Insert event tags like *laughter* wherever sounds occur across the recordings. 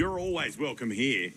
You're always welcome here.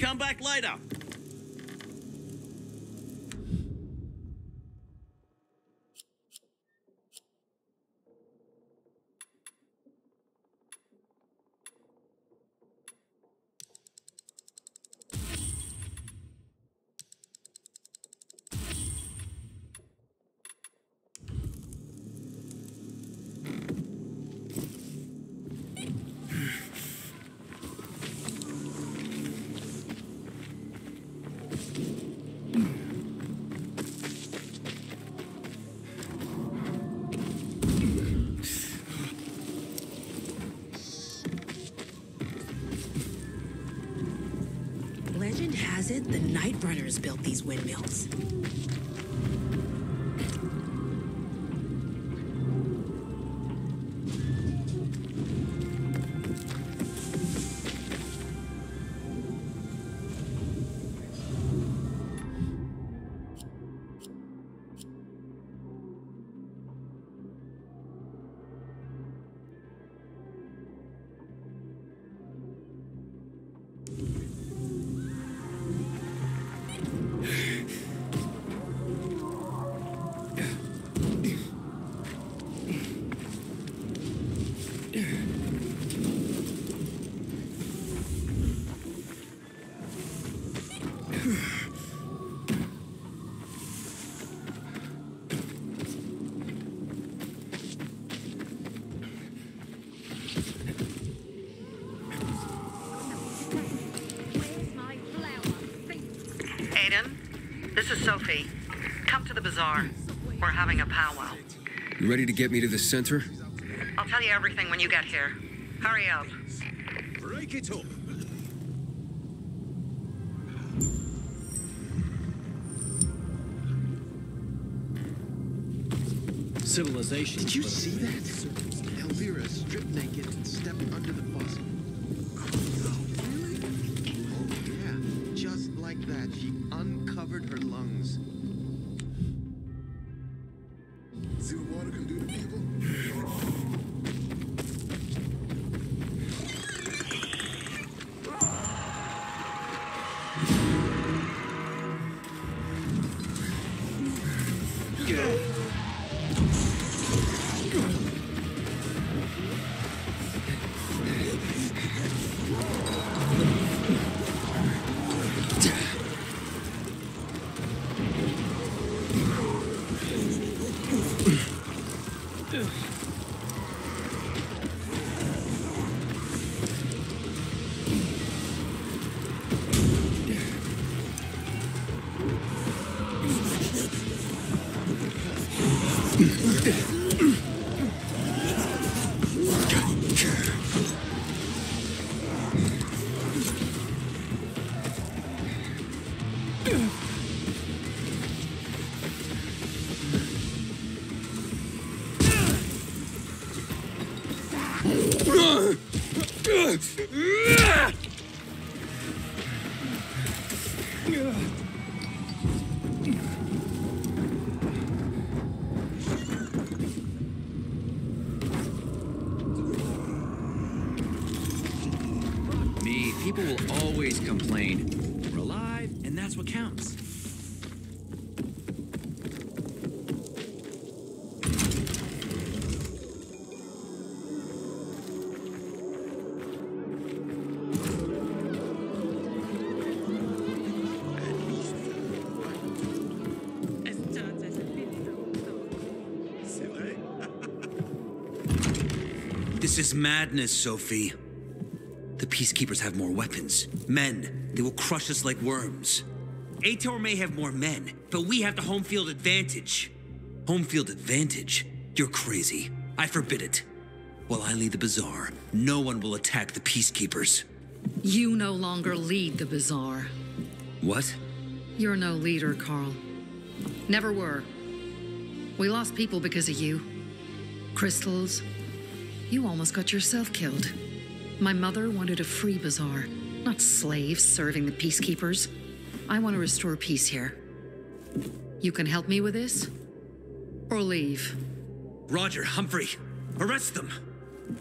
Come back later. The bazaar. We're having a powwow. You ready to get me to the center? I'll tell you everything when you get here. Hurry up. Break it up. Civilization. Did you see that? This is madness, Sophie. The Peacekeepers have more weapons. Men. They will crush us like worms. Aitor may have more men, but we have the home field advantage. Home field advantage? You're crazy. I forbid it. While I lead the bazaar, no one will attack the Peacekeepers. You no longer lead the bazaar. What? You're no leader, Carl. Never were. We lost people because of you. Crystals. You almost got yourself killed. My mother wanted a free bazaar, not slaves serving the peacekeepers. I want to restore peace here. You can help me with this? Or leave? Roger, Humphrey, arrest them.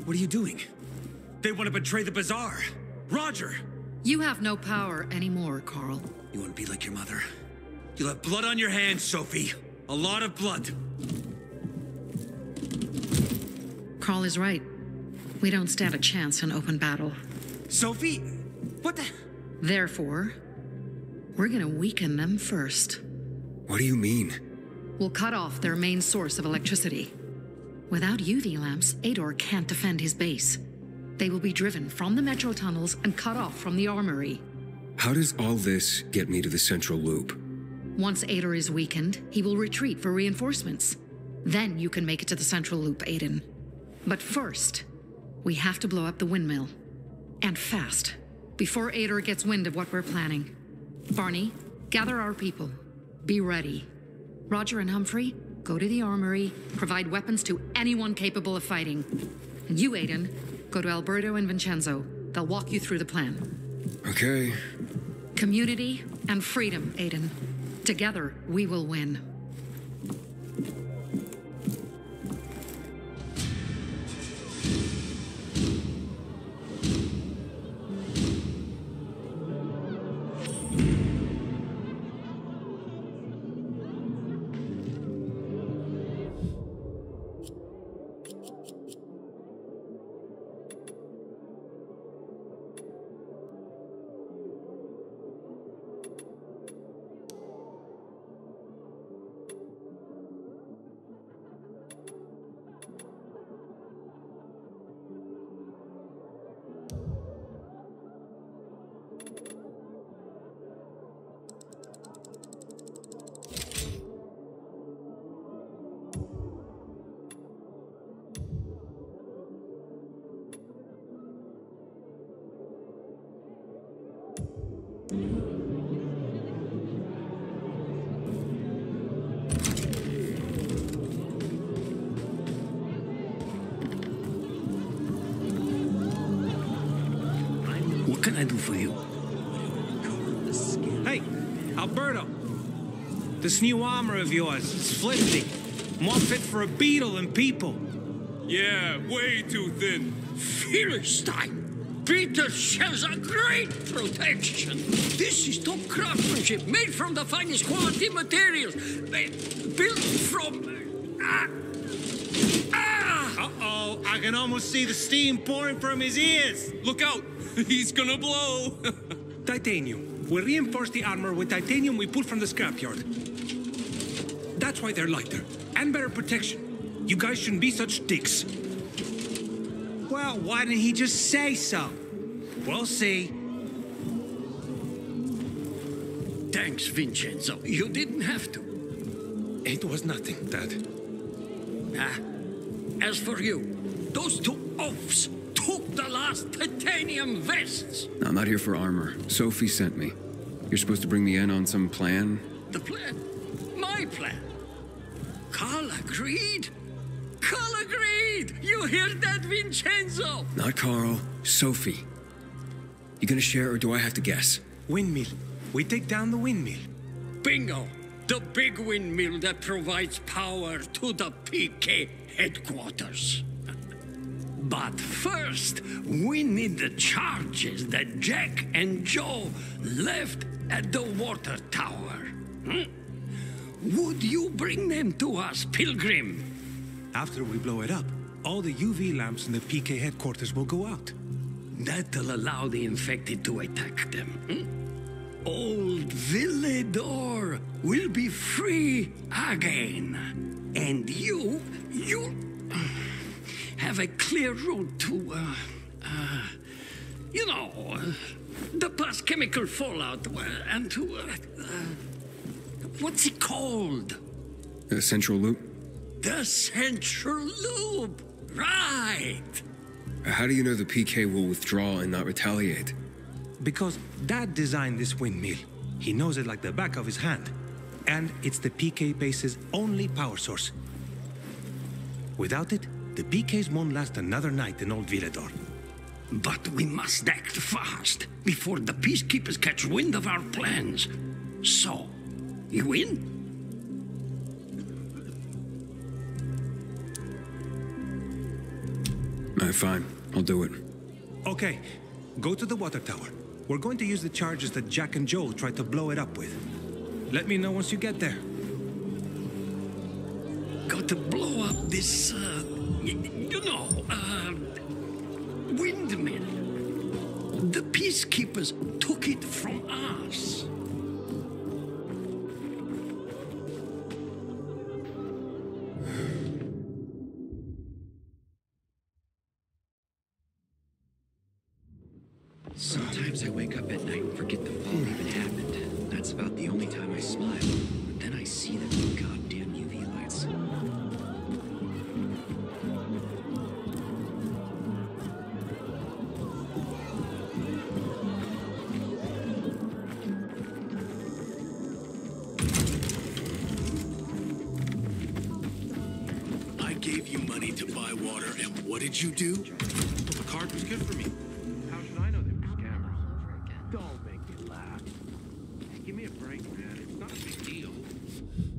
What are you doing? They want to betray the bazaar. Roger! You have no power anymore, Carl. You want to be like your mother? You'll have blood on your hands, Sophie. A lot of blood. Carl is right. We don't stand a chance in open battle. Sophie? What the? Therefore, we're gonna weaken them first. What do you mean? We'll cut off their main source of electricity. Without UV lamps, Aitor can't defend his base. They will be driven from the metro tunnels and cut off from the armory. How does all this get me to the central loop? Once Aitor is weakened, he will retreat for reinforcements. Then you can make it to the central loop, Aiden. But first, we have to blow up the windmill. And fast. Before Aitor gets wind of what we're planning. Barney, gather our people. Be ready. Roger and Humphrey, go to the armory, provide weapons to anyone capable of fighting. And you, Aiden, go to Alberto and Vincenzo. They'll walk you through the plan. Okay. Community and freedom, Aiden. Together, we will win. This new armor of yours is flimsy. More fit for a beetle than people. Yeah, way too thin. Philistine! Peter has a great protection. This is top craftsmanship, made from the finest quality materials, built from. Ah, ah! Uh-oh, I can almost see the steam pouring from his ears. Look out! *laughs* He's gonna blow! *laughs* Titanium. We reinforce the armor with titanium we pulled from the scrapyard. That's why they're lighter and better protection. You guys shouldn't be such dicks. Well, why didn't he just say so? We'll see. Thanks, Vincenzo. You didn't have to. It was nothing, Dad. Ah. As for you, those two oafs took the last titanium vests. I'm not here for armor. Sophie sent me. You're supposed to bring me in on some plan? The plan? My plan? Carl agreed? Carl agreed! You hear that, Vincenzo? Not Carl. Sophie. You gonna share or do I have to guess? Windmill. We take down the windmill. Bingo! The big windmill that provides power to the PK headquarters. *laughs* But first, we need the charges that Jack and Joe left at the water tower. Hmm? Would you bring them to us, Pilgrim? After we blow it up, all the UV lamps in the PK headquarters will go out. That'll allow the infected to attack them. hmm? Old Villedor will be free again. And you, you have a clear route to, uh, uh, you know, uh, the past chemical fallout uh, and to, uh, uh, what's it called? The central loop? The Central Loop. Right. Uh, how do you know the PK will withdraw and not retaliate? Because Dad designed this windmill. He knows it like the back of his hand. And it's the PK base's only power source. Without it, the PKs won't last another night in Old Villedor. But we must act fast before the peacekeepers catch wind of our plans. So, you in? Uh, fine, I'll do it. Okay, go to the water tower. We're going to use the charges that Jack and Joel tried to blow it up with. Let me know once you get there. Got to blow up this, uh, y- you know, uh, windmill. The peacekeepers took it from us. Sometimes I wake up at night and forget the Don't make me laugh. Give me a break, man. It's not a big deal.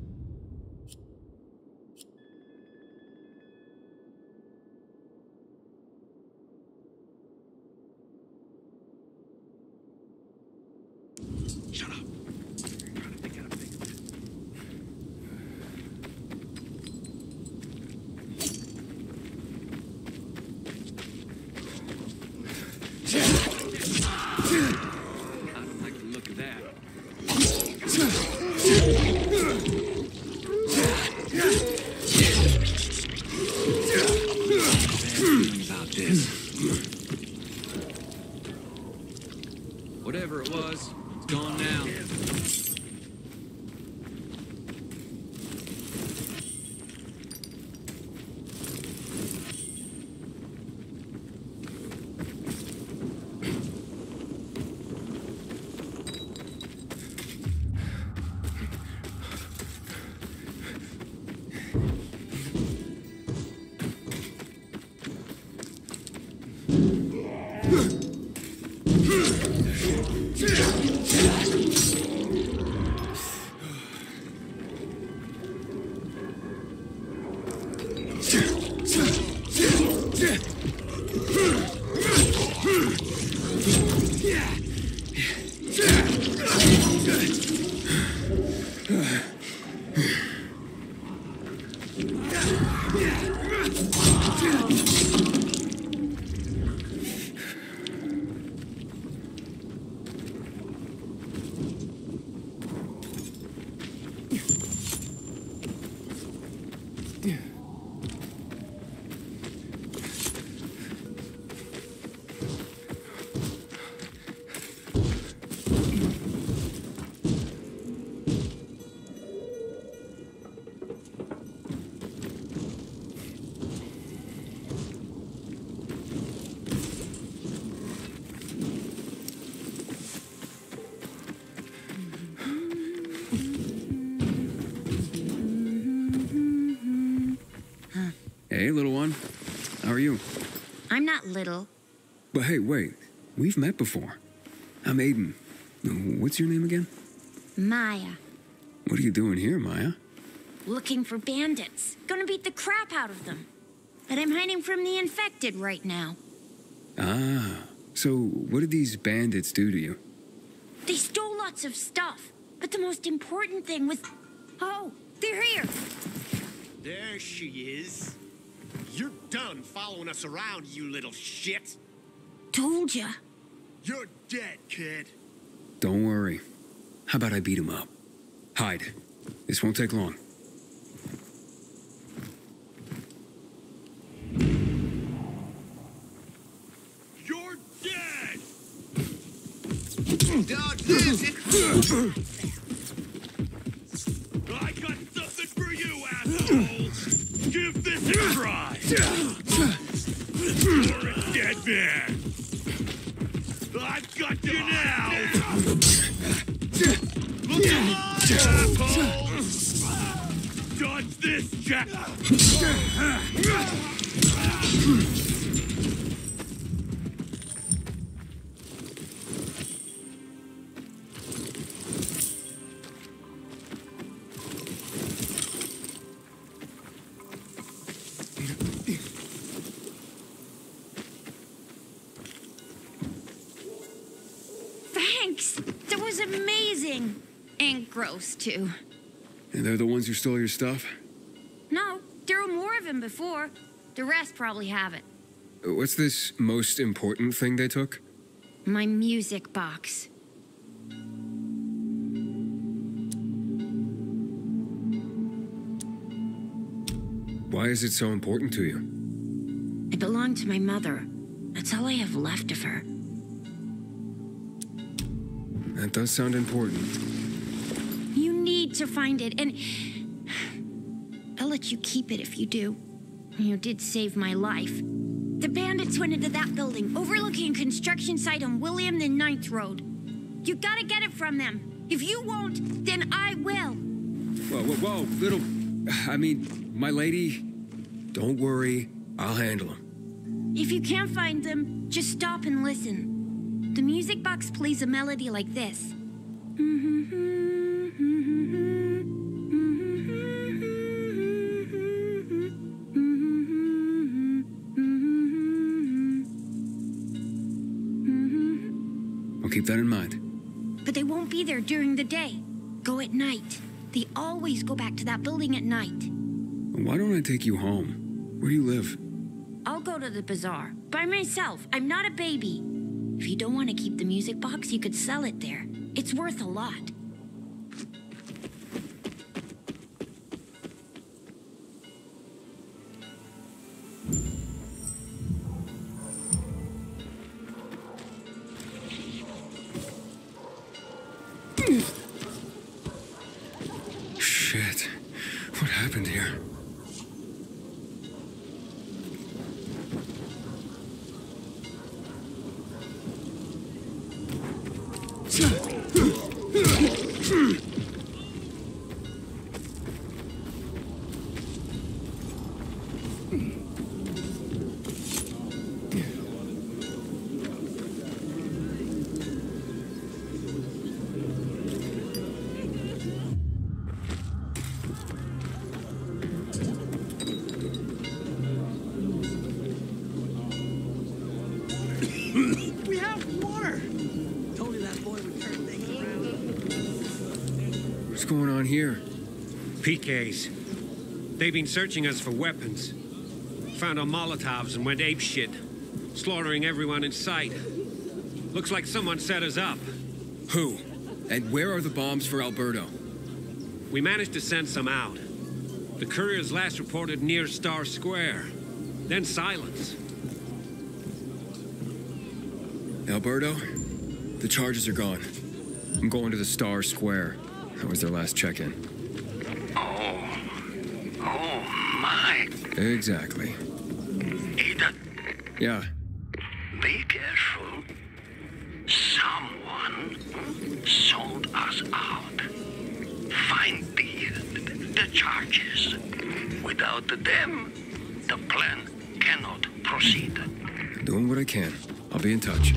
Hey, little one. How are you? I'm not little. But hey, wait. We've met before. I'm Aiden. What's your name again? Maya. What are you doing here, Maya? Looking for bandits. Gonna beat the crap out of them. but I'm hiding from the infected right now. Ah, so what did these bandits do to you? They stole lots of stuff, but the most important thing was. Oh, they're here! There she is. You're done following us around, you little shit. Told ya. You're dead, kid. Don't worry. How about I beat him up? Hide. This won't take long. You're dead! Dodge this! I got something for you, asshole! Give this a try! You're a dead man! I've got you now! Look alive, asshole! Dodge this, Jack! Too. And they're the ones who stole your stuff? No, there were more of them before. The rest probably have it. Uh, what's this most important thing they took? My music box. Why is it so important to you? It belonged to my mother. That's all I have left of her. That does sound important. To find it, and I'll let you keep it if you do. You did save my life. The bandits went into that building, overlooking a construction site on William the Ninth Road. You gotta get it from them. If you won't, then I will. Whoa, whoa, whoa, little. I mean, my lady. Don't worry, I'll handle them. If you can't find them, just stop and listen. The music box plays a melody like this. I'll keep that in mind. But they won't be there during the day. Go at night. They always go back to that building at night. Why don't I take you home? Where do you live? I'll go to the bazaar by myself. I'm not a baby. If you don't want to keep the music box, you could sell it there. It's worth a lot. PKs. They've been searching us for weapons. Found our Molotovs and went ape shit, slaughtering everyone in sight. Looks like someone set us up. Who? And where are the bombs for Alberto? We managed to send some out. The couriers last reported near Star Square. Then silence. Alberto? The charges are gone. I'm going to the Star Square. That was their last check-in. Oh. Oh, my. Exactly. Ada, Yeah. be careful. Someone sold us out. Find the, the charges. Without them, the plan cannot proceed. Doing what I can. I'll be in touch.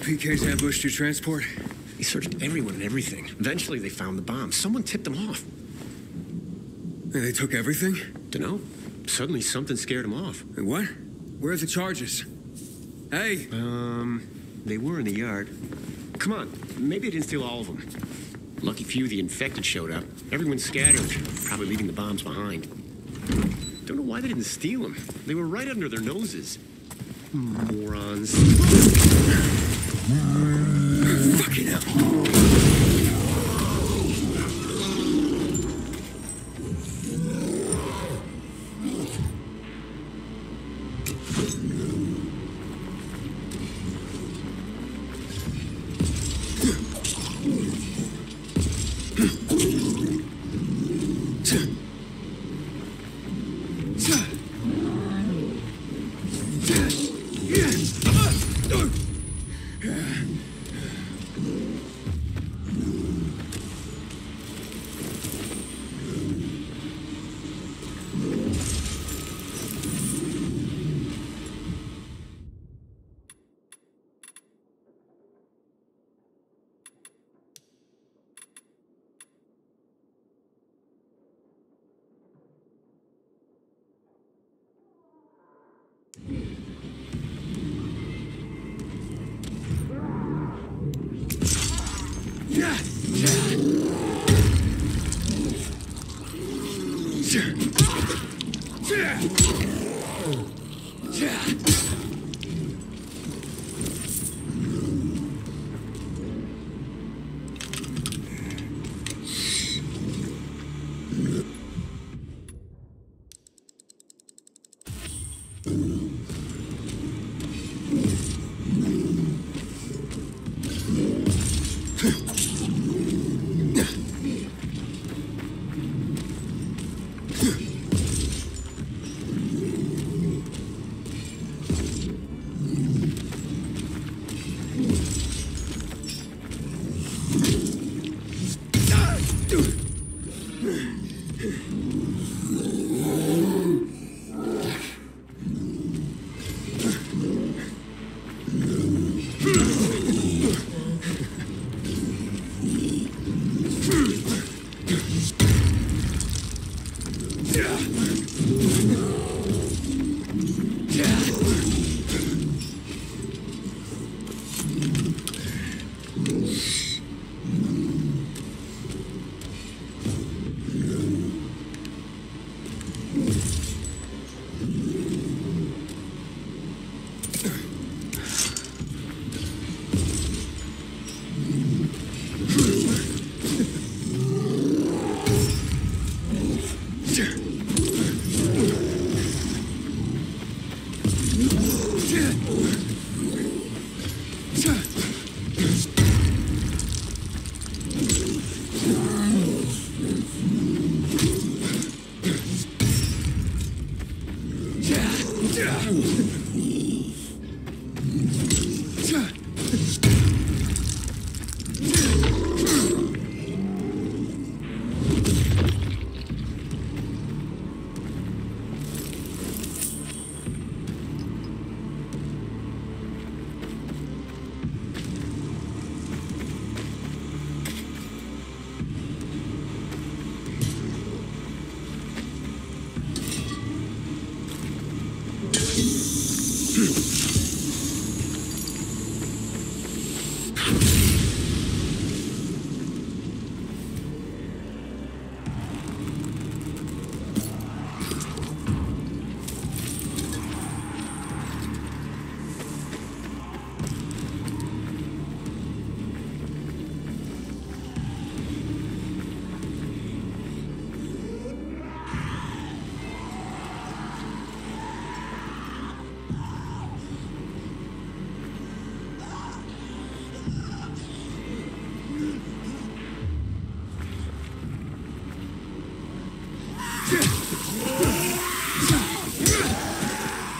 PK's ambushed your transport? They searched everyone and everything. Eventually, they found the bomb. Someone tipped them off. And they took everything? Dunno. Suddenly, something scared them off. And what? Where are the charges? Hey! Um, they were in the yard. Come on, maybe they didn't steal all of them. Lucky few of the infected showed up. Everyone's scattered, probably leaving the bombs behind. Don't know why they didn't steal them. They were right under their noses. Morons. Fucking hell.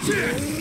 Shit!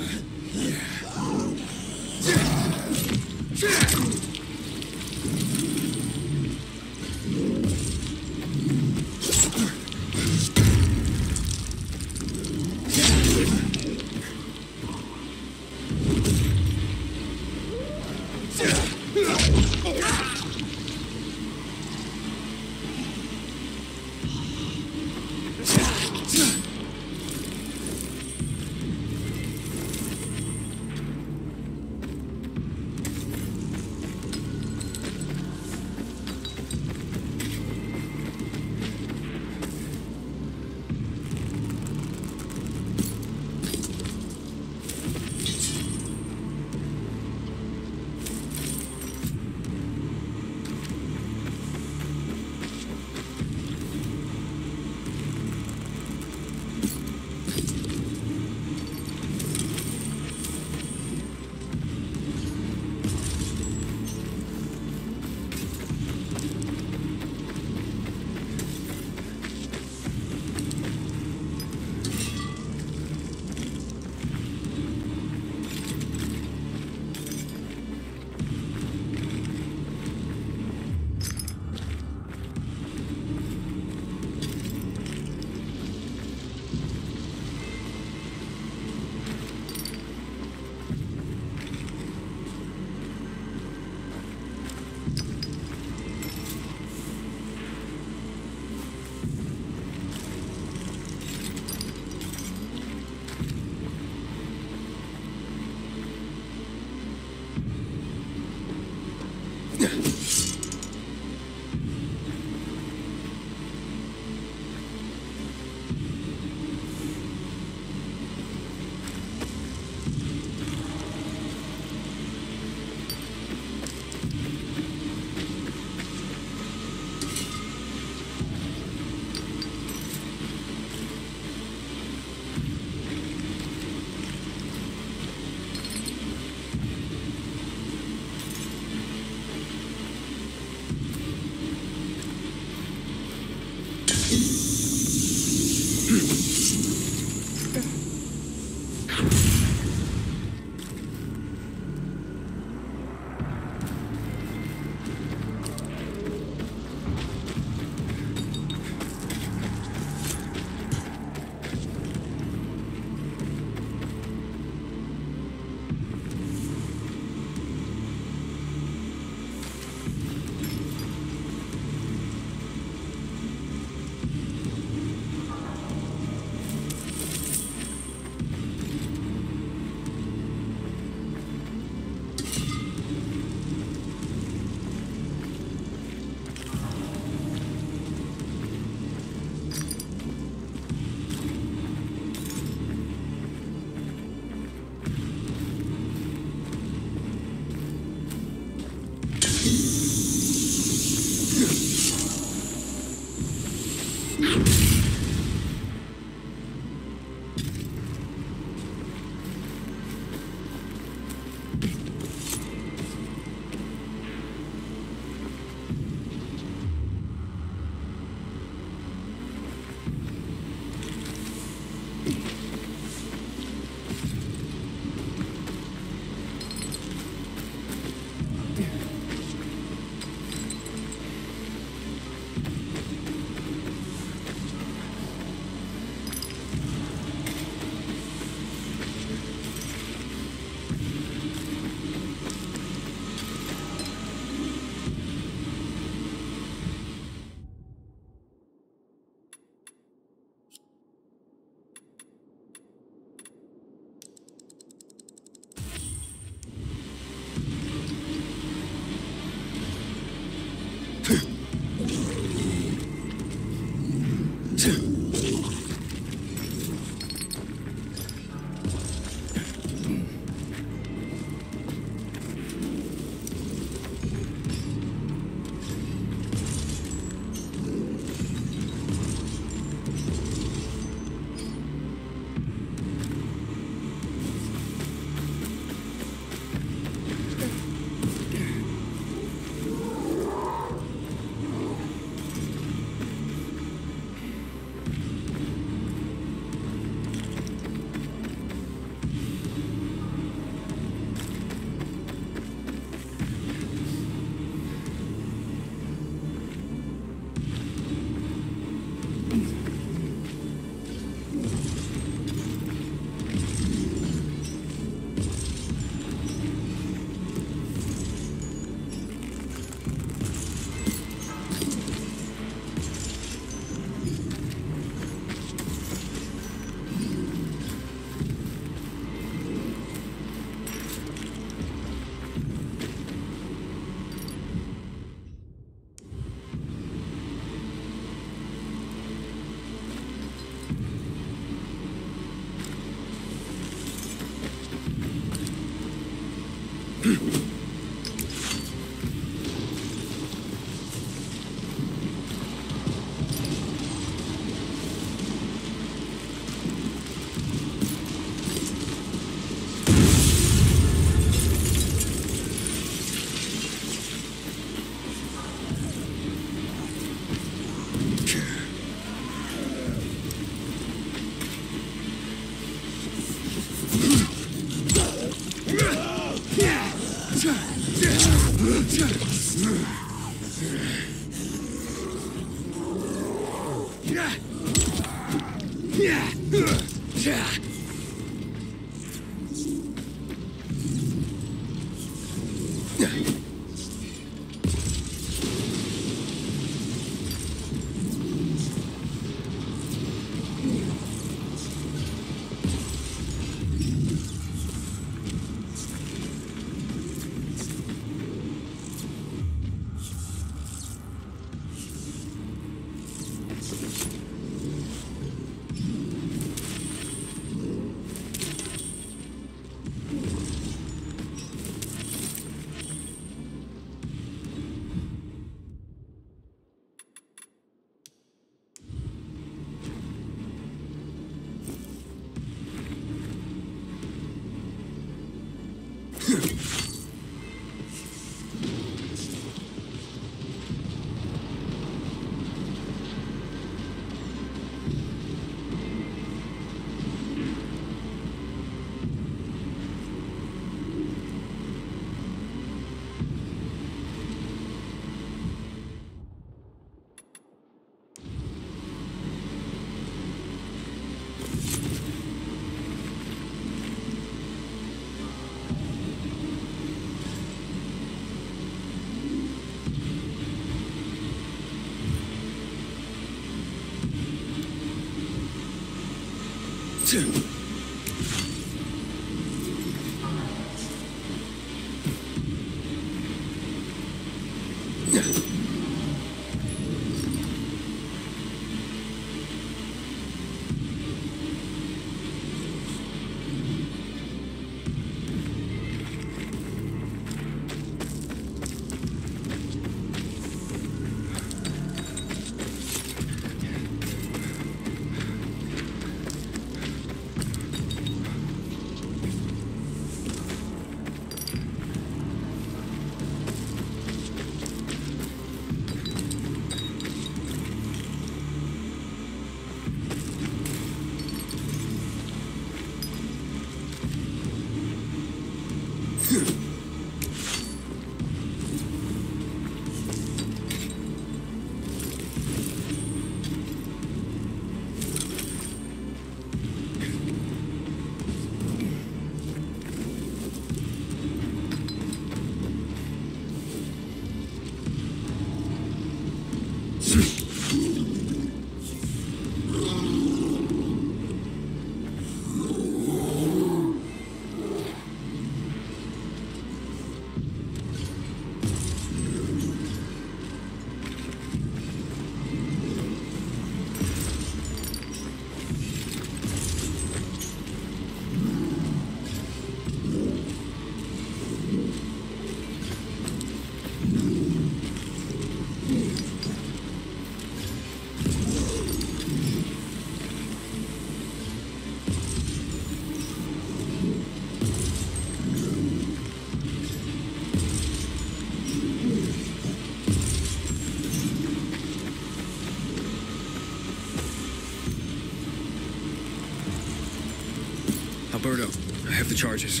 I have the charges.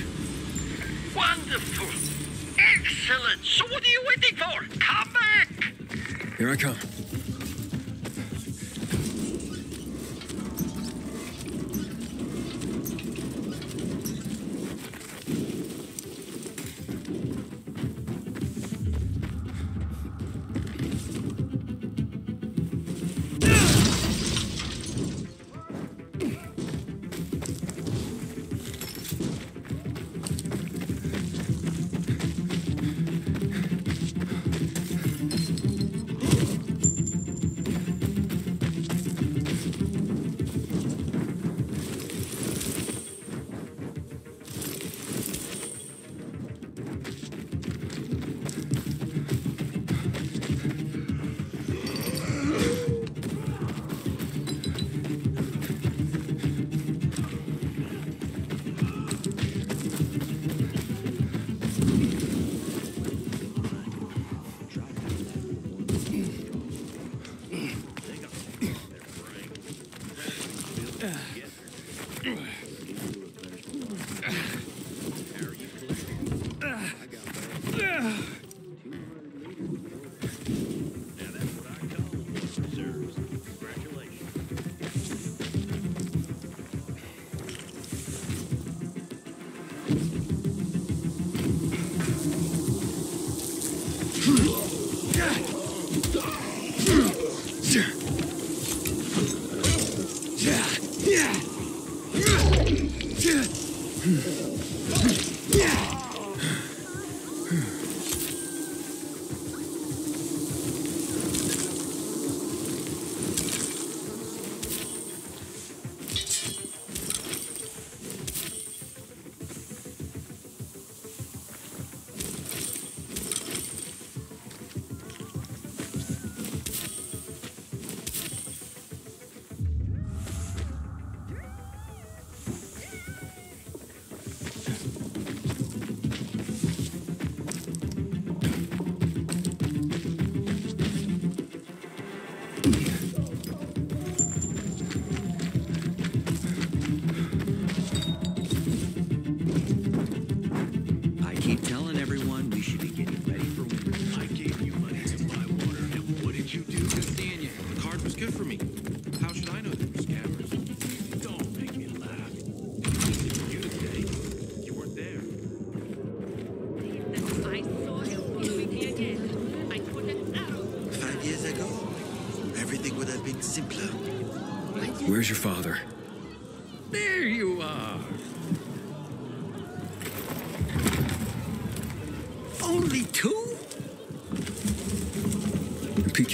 Wonderful. Excellent. So what are you waiting for? Come back. Here I come.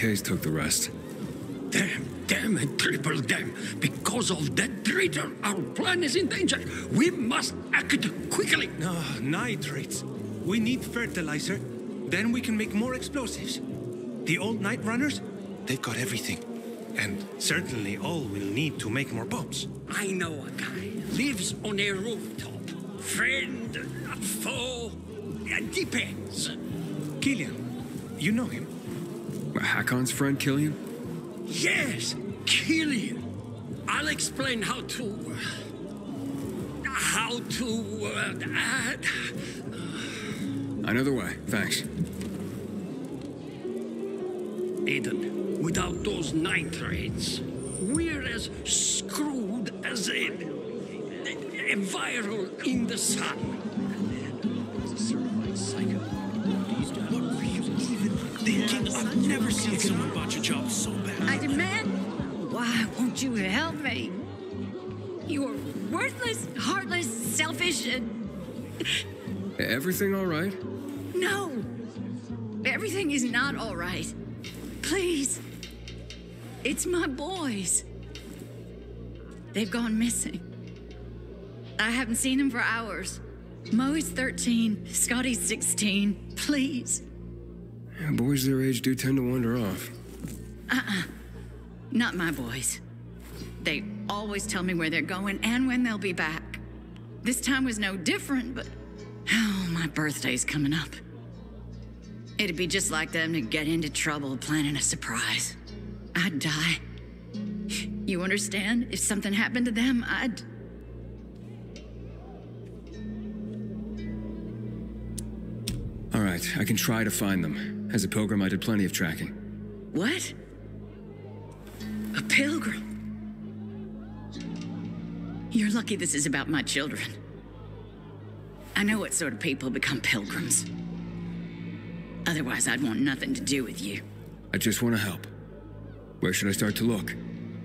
The PKs took the rest. Damn, damn, and triple damn. Because of that traitor, our plan is in danger. We must act quickly. No, nitrates. We need fertilizer. Then we can make more explosives. The old night runners, they've got everything. And certainly all we'll need to make more bombs. I know a guy. Lives on a rooftop. Friend, foe, it depends. Killian, you know him? Hakon's friend, Killian? Yes, Killian. I'll explain how to. How to. Uh, add. I know the way. Thanks. Aiden, without those nitrates, we're as screwed as a, a viral in the sun. I've never seen someone botch a job so bad. I demand. Why won't you help me? You are worthless, heartless, selfish, and. Everything all right? No! Everything is not all right. Please. It's my boys. They've gone missing. I haven't seen them for hours. Mo is 13, Scotty's 16. Please. Yeah, boys their age do tend to wander off. Uh uh Not my boys. They always tell me where they're going and when they'll be back. This time was no different, but. Oh, my birthday's coming up. It'd be just like them to get into trouble planning a surprise. I'd die. You understand? If something happened to them, I'd. All right, I can try to find them. As a pilgrim, I did plenty of tracking. What? A pilgrim? You're lucky this is about my children. I know what sort of people become pilgrims. Otherwise, I'd want nothing to do with you. I just want to help. Where should I start to look?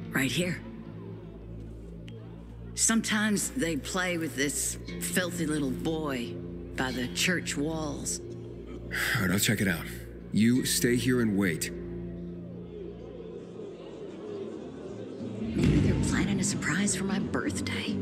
Right here. Sometimes they play with this filthy little boy by the church walls. All right, I'll check it out. You stay here and wait. Maybe they're planning a surprise for my birthday.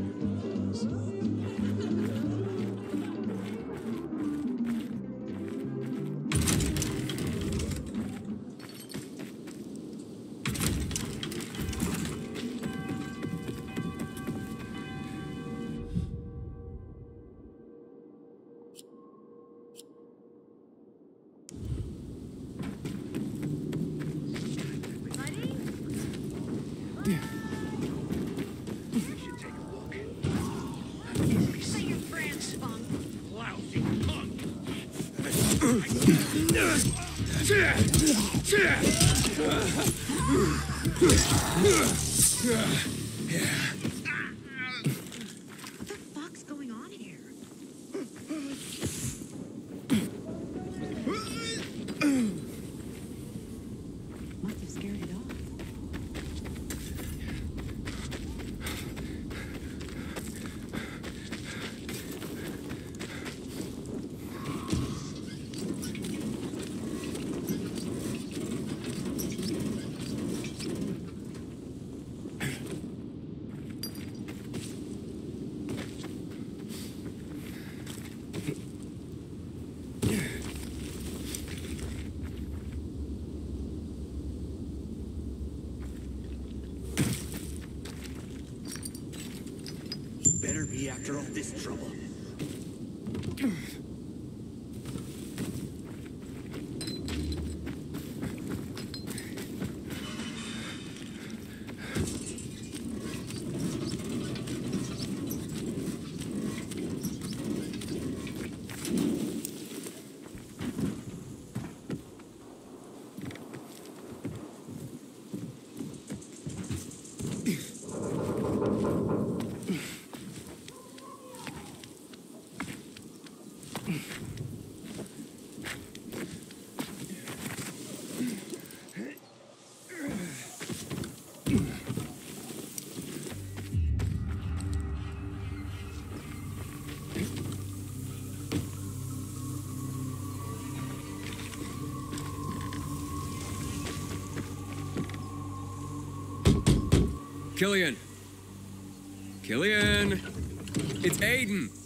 Killian. Killian. It's Aiden.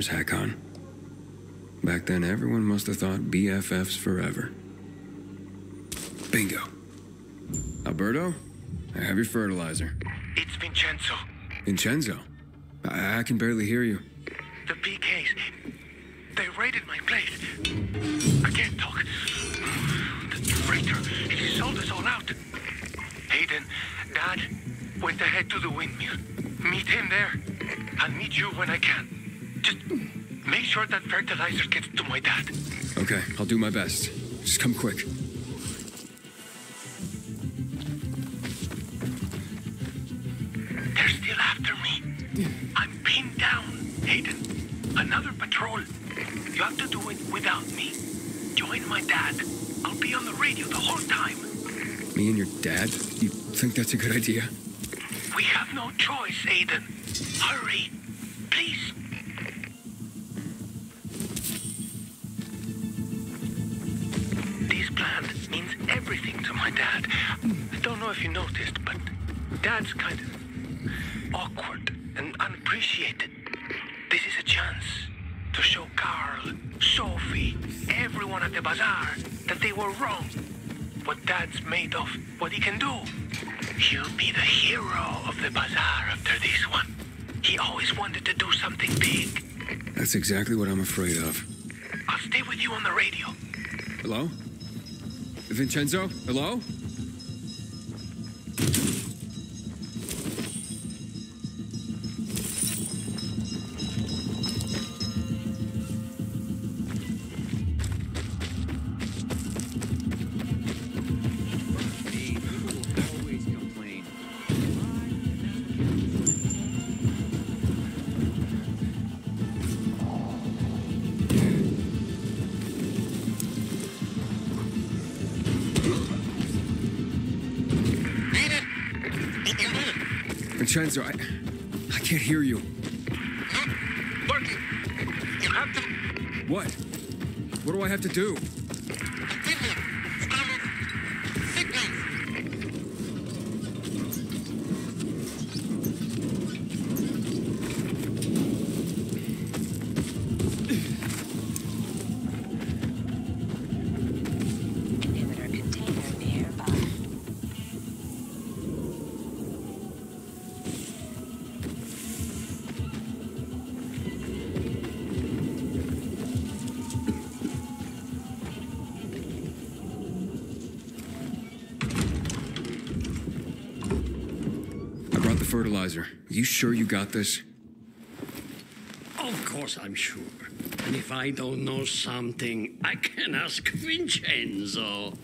There's Hakon. Back then, everyone must have thought BFFs forever. Bingo. Alberto, I have your fertilizer. It's Vincenzo. Vincenzo, I, I can barely hear you. My dad. Okay, I'll do my best. Just come quick. They're still after me. I'm pinned down, Aiden. Another patrol. You have to do it without me. Join my dad. I'll be on the radio the whole time. Me and your dad? You think that's a good idea? Everything to my dad. I don't know if you noticed, but Dad's kind of awkward and unappreciated. This is a chance to show Carl, Sophie, everyone at the bazaar that they were wrong. What Dad's made of, what he can do. He'll be the hero of the bazaar after this one. He always wanted to do something big. That's exactly what I'm afraid of. I'll stay with you on the radio. Hello? Vincenzo? Hello? Vincenzo, I, I can't hear you. Hmm? Bertie, you have to. What? What do I have to do? Got this? Of course I'm sure. And if I don't know something, I can ask Vincenzo.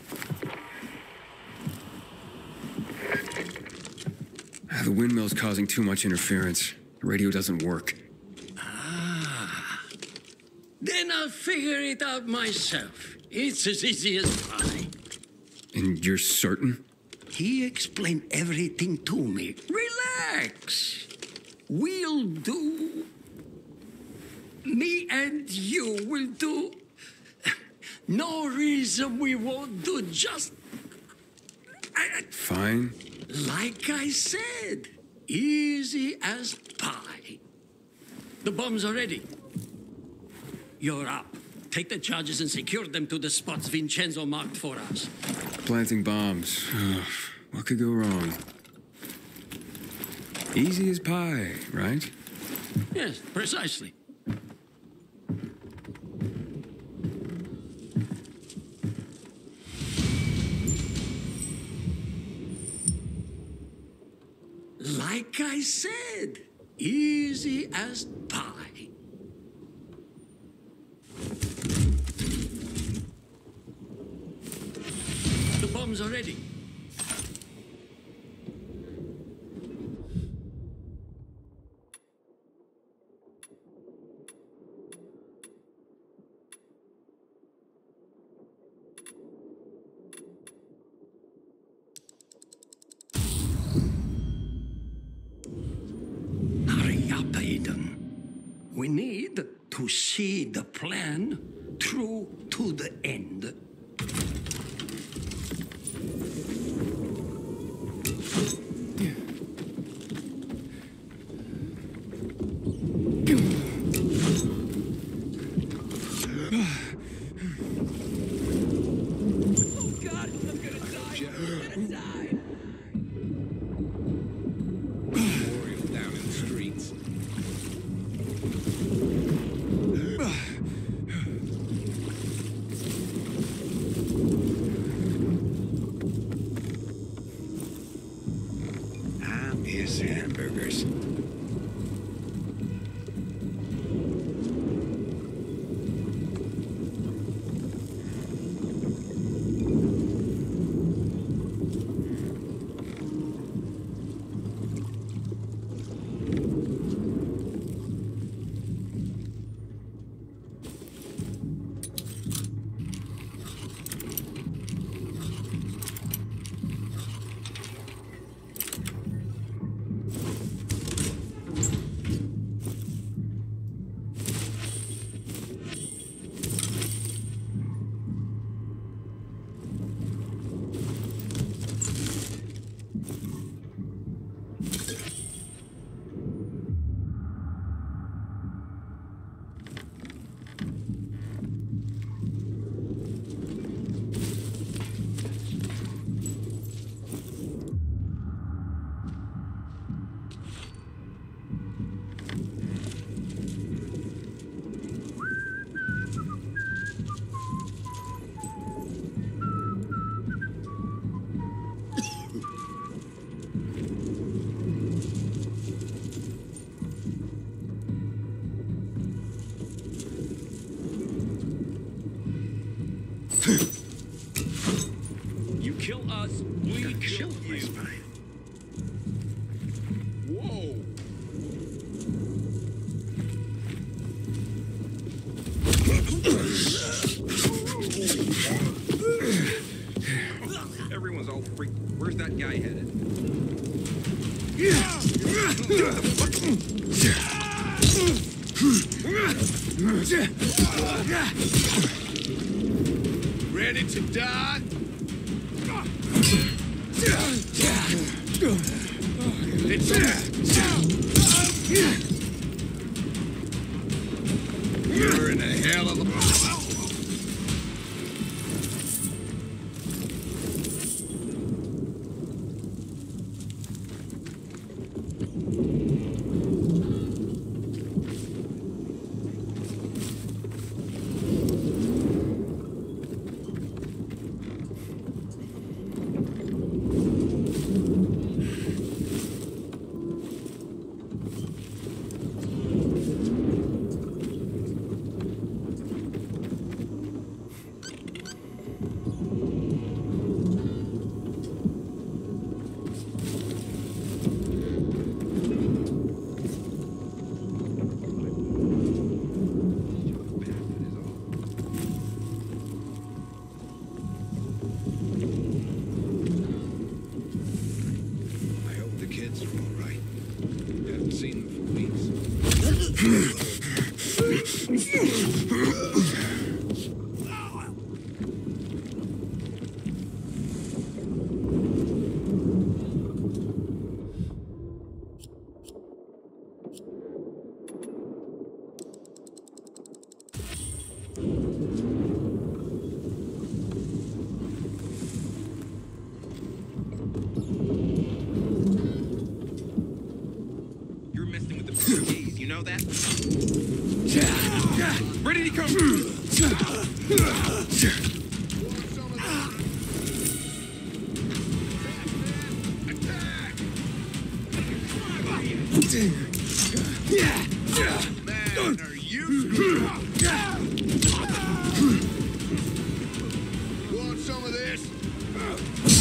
Ah, The windmill's causing too much interference. The radio doesn't work. Ah. Then I'll figure it out myself. It's as easy as pie. And you're certain? He explained everything to me. Relax. We'll do. Me and you will do. No reason we won't do just Fine. like I said. Easy as pie. The bombs are ready. You're up. Take the charges and secure them to the spots Vincenzo marked for us. Planting bombs. *sighs* what could go wrong? Easy as pie, right? Yes, precisely. Like I said, easy as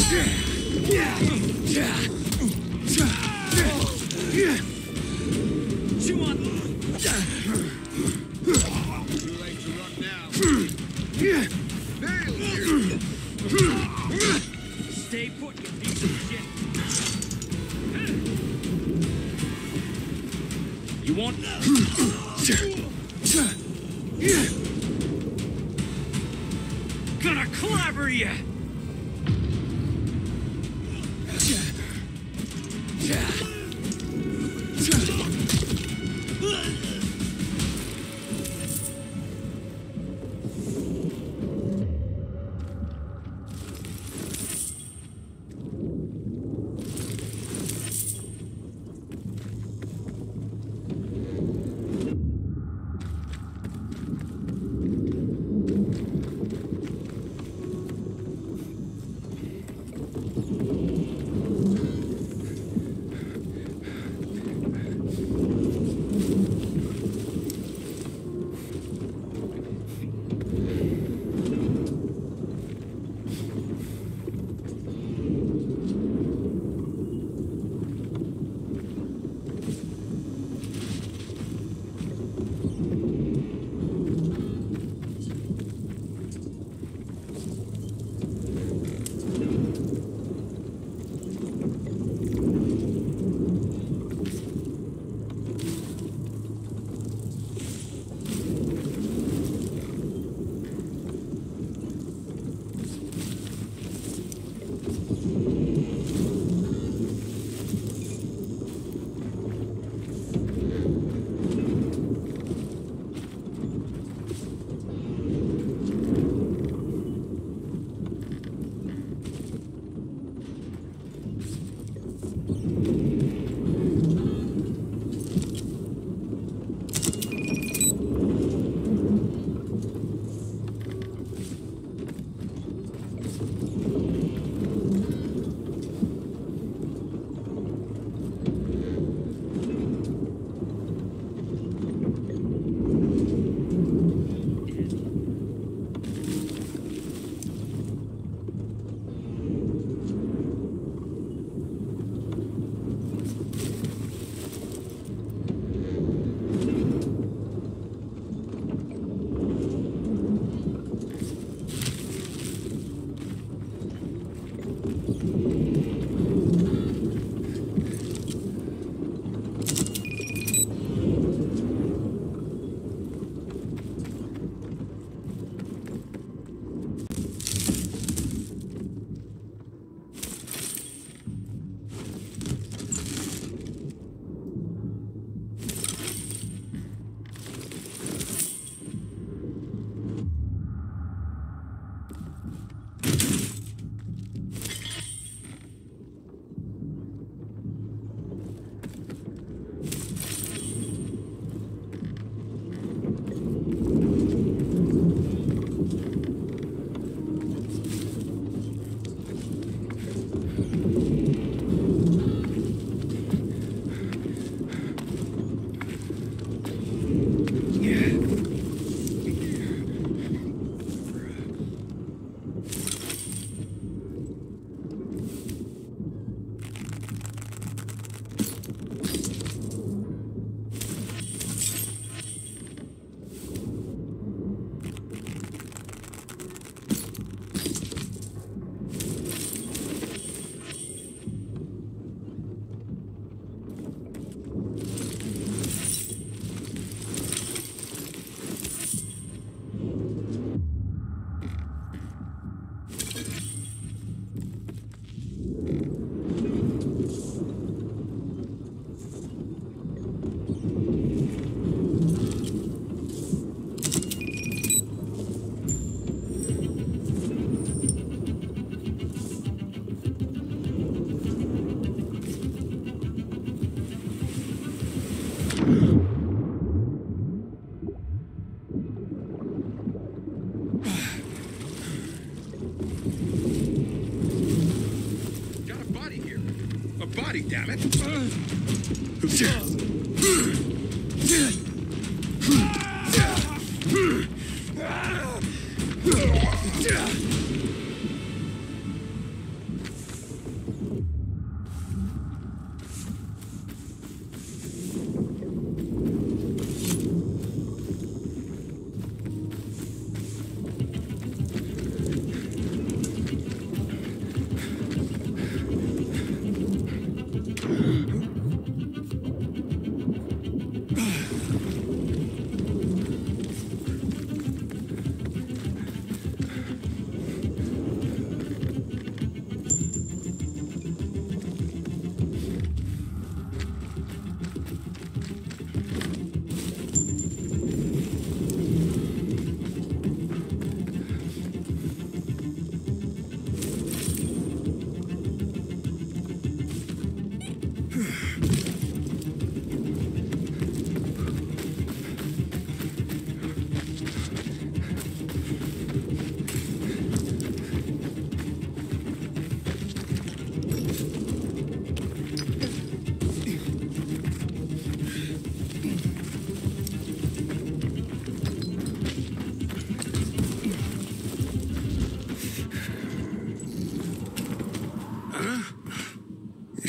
Chew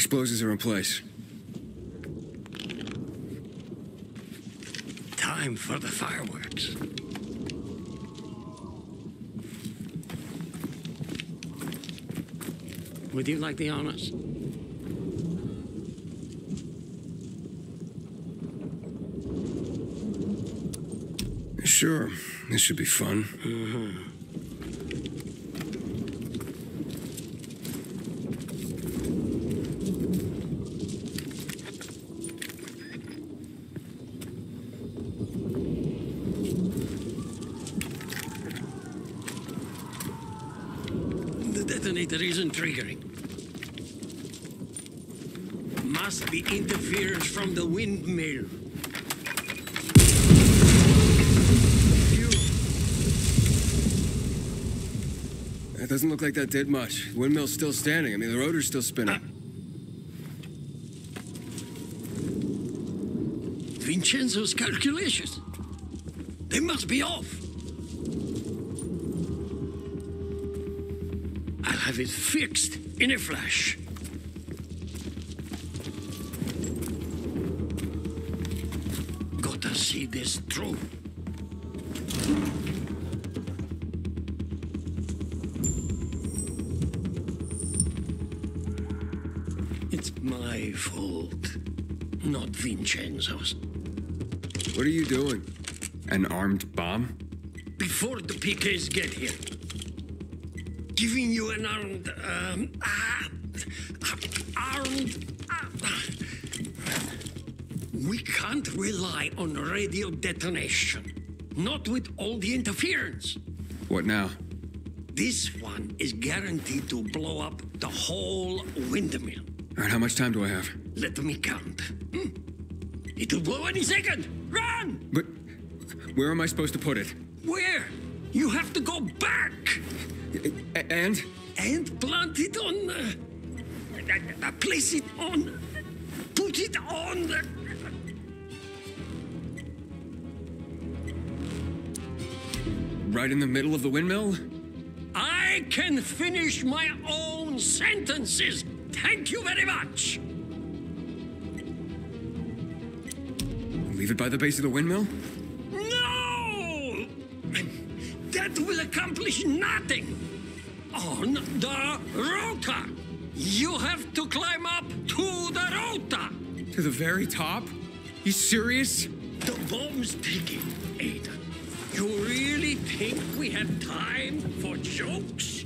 Explosives are in place. Time for the fireworks. Would you like the honors? Sure, this should be fun. The detonator isn't triggering. Must be interference from the windmill. It doesn't look like that did much. The windmill's still standing. I mean, the rotor's still spinning. Vincenzo's calculations. They must be off. I'll have it fixed in a flash. Vincenzo's. What are you doing? An armed bomb? Before the PKs get here, giving you an armed, um, ah, armed. ah. we can't rely on radio detonation. Not with all the interference. What now? This one is guaranteed to blow up the whole windmill. All right, how much time do I have? Let me count. It'll blow any second. Run! But where am I supposed to put it? Where? You have to go back. And? And plant it on. Uh, uh, place it on. Put it on. The, Right in the middle of the windmill? I can finish my own sentences. Thank you very much. Leave it by the base of the windmill? No! That will accomplish nothing. Oh, On the rotor. You have to climb up to the rotor. To the very top? You serious? The bomb's ticking, Aiden. You really think we have time for jokes?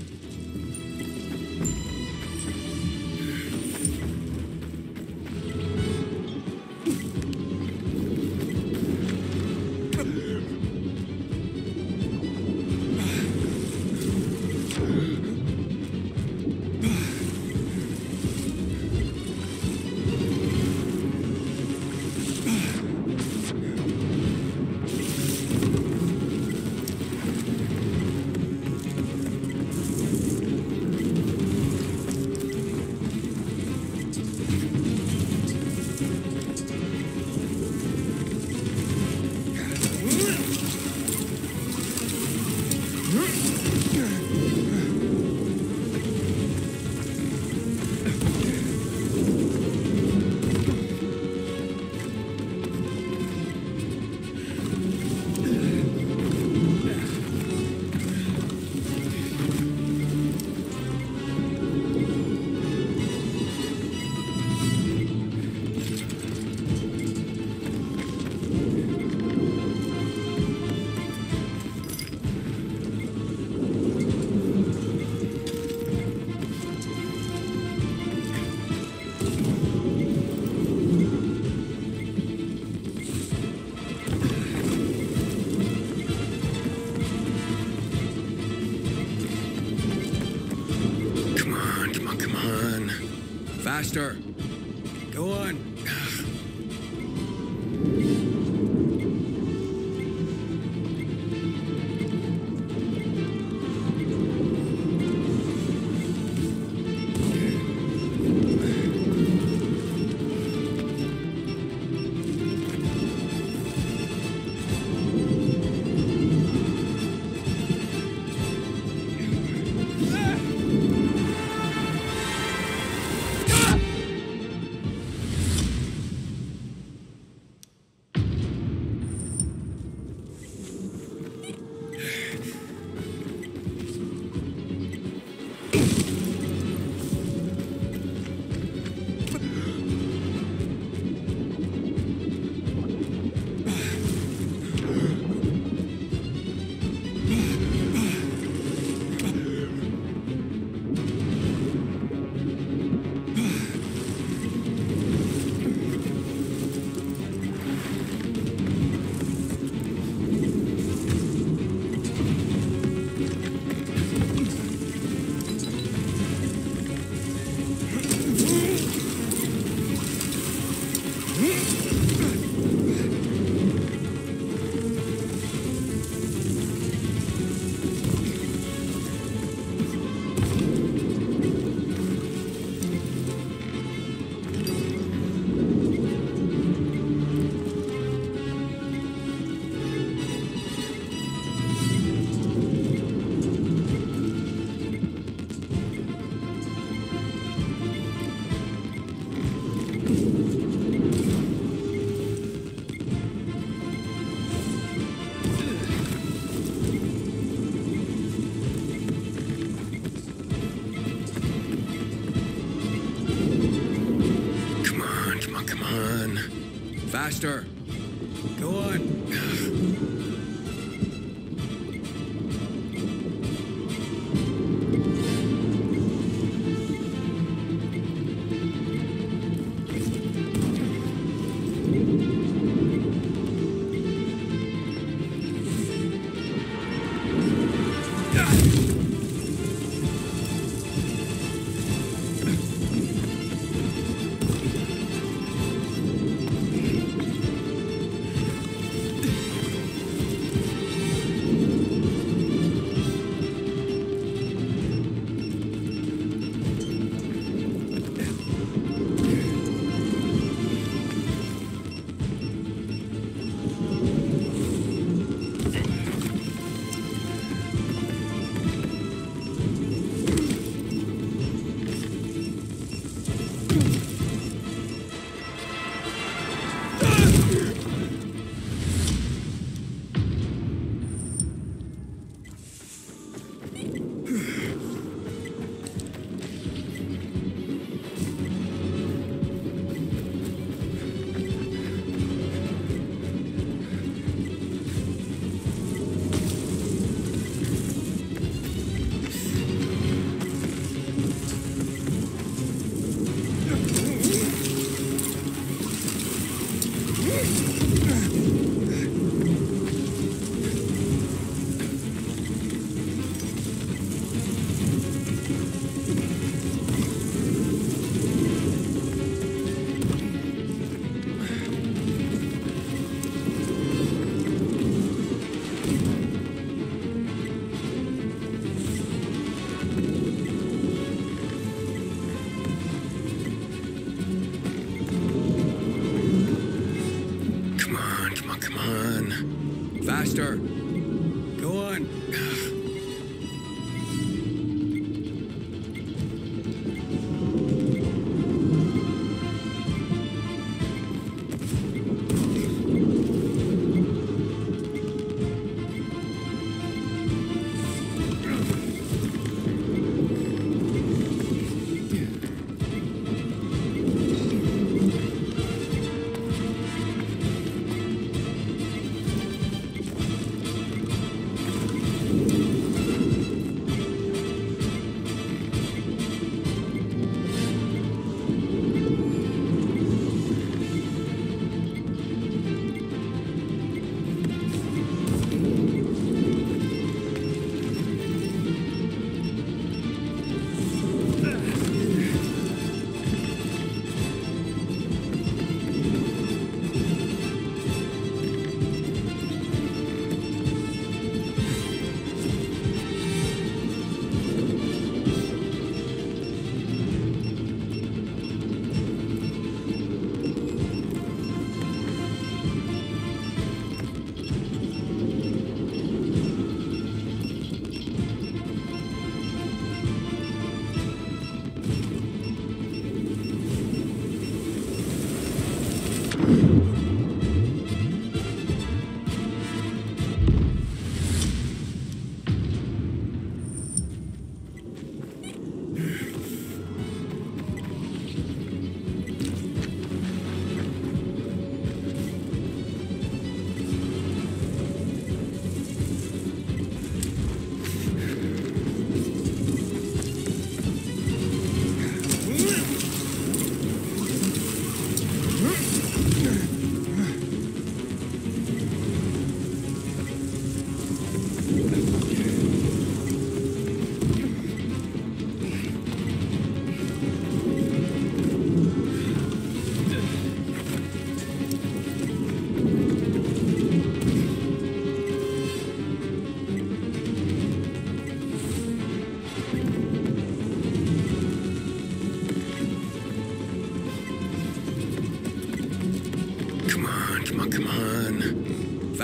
Faster.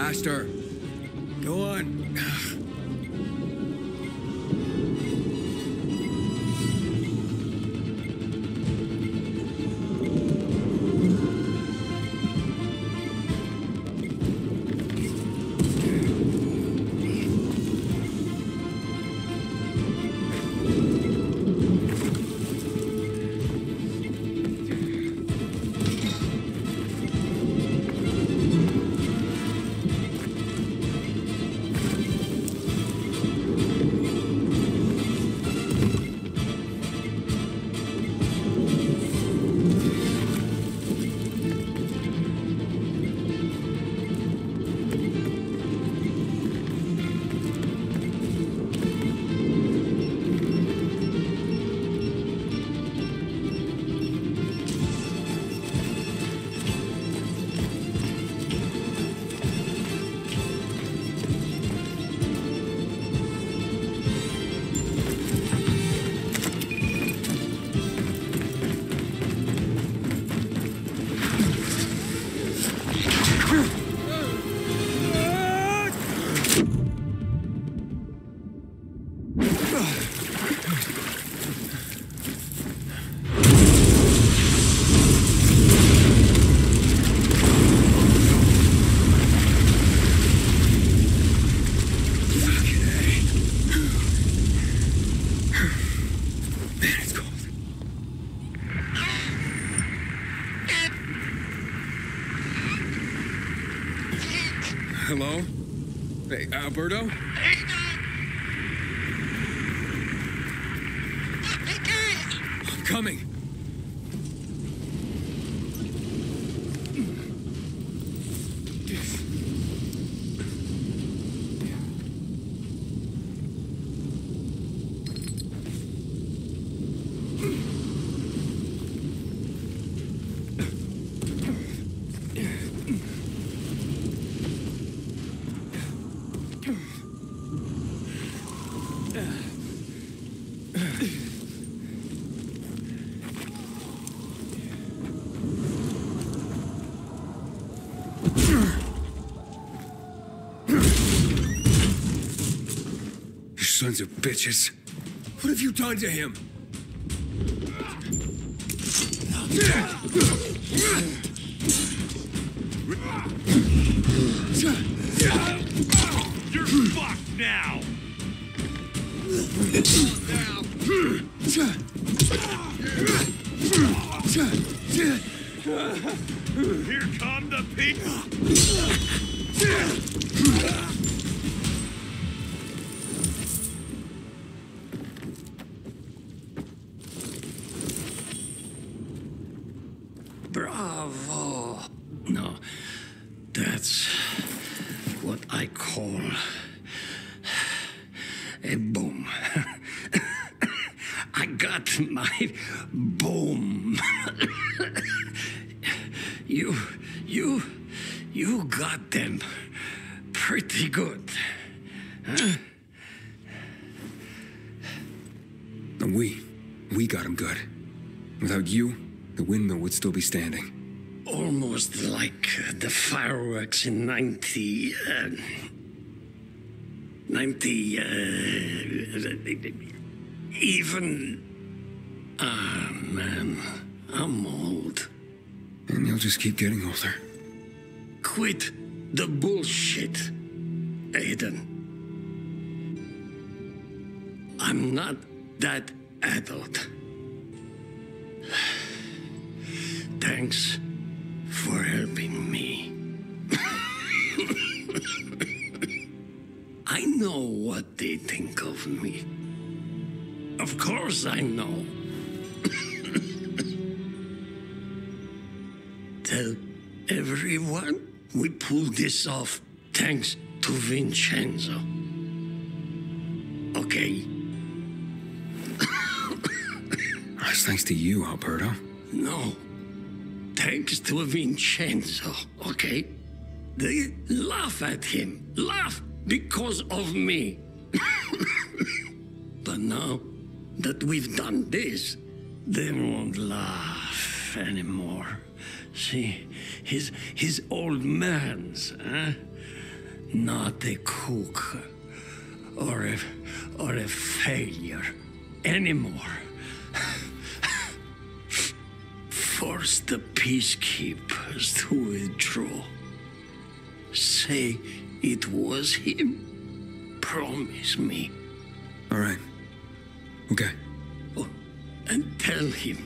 faster. Alberto? I'm coming. Sons of bitches. What have you done to him? works in 90. Uh, 90. Uh, even. Ah, man. I'm old. And you'll just keep getting older. Quit the bullshit, Aiden. I'm not that adult. *sighs* Thanks for helping me. I know what they think of me. Of course, I know. Tell everyone we pulled this off thanks to Vincenzo. Okay? That's thanks to you, Alberto. No. Thanks to Vincenzo, okay? They laugh at him. Laugh because of me. *laughs* but now that we've done this, they won't laugh anymore. See, his his old man's, huh? Not a cook or a or a failure anymore. *laughs* Force the peacekeepers to withdraw. Say it was him. Promise me. All right. Okay. Oh, and tell him.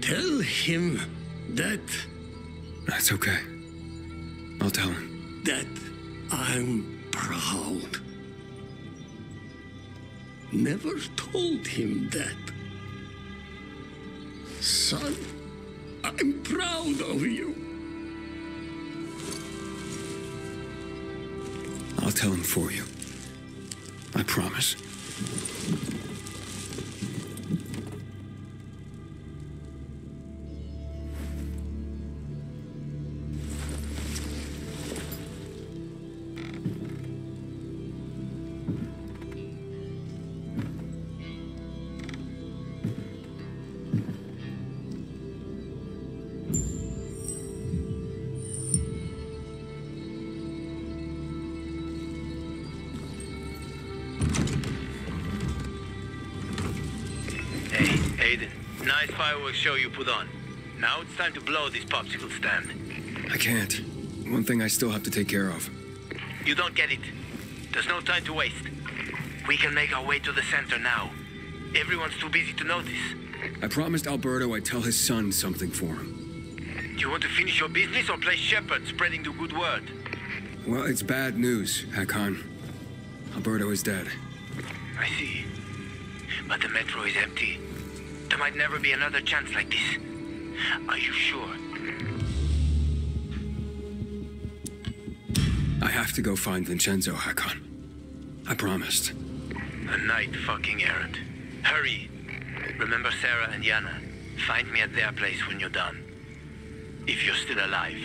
Tell him that That's okay. I'll tell him. that I'm proud. Never told him that. Son, I'm proud of you. I'll tell him for you. I promise. Fireworks show you put on. Now it's time to blow this popsicle stand. I can't. One thing I still have to take care of. You don't get it. There's no time to waste. We can make our way to the center now. Everyone's too busy to notice. I promised Alberto I'd tell his son something for him. Do you want to finish your business or play shepherd, spreading the good word? Well, it's bad news, Hakon. Alberto is dead. I see. But the metro is empty. There might never be another chance like this. Are you sure? I have to go find Vincenzo, Hakon. I promised. A night fucking errand. Hurry. Remember Sarah and Yana. Find me at their place when you're done. If you're still alive.